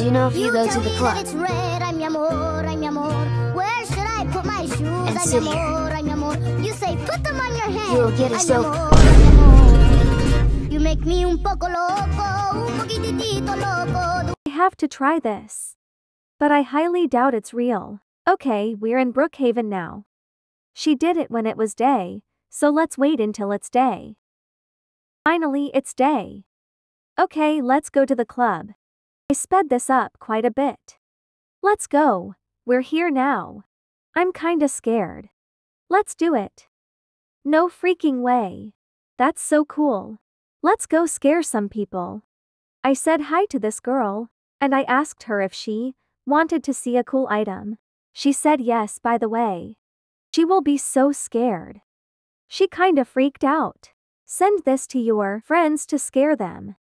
Do you know if you, You go tell to the me club? that it's red, ay mi amor, ay mi amor. Where should I put my shoes, And ay mi sit here. amor, ay mi amor? You say put them on your head, You'll get ay mi yourself- amor, ay mi amor. You make me un poco loco, un poquitito loco. I have to try this. But I highly doubt it's real. Okay, we're in Brookhaven now. She did it when it was day, so let's wait until it's day. Finally, it's day. Okay, let's go to the club. I sped this up quite a bit. Let's go. We're here now. I'm kinda scared. Let's do it. No freaking way. That's so cool. Let's go scare some people. I said hi to this girl, and I asked her if she wanted to see a cool item. She said yes, by the way. She will be so scared. She kinda freaked out. Send this to your friends to scare them.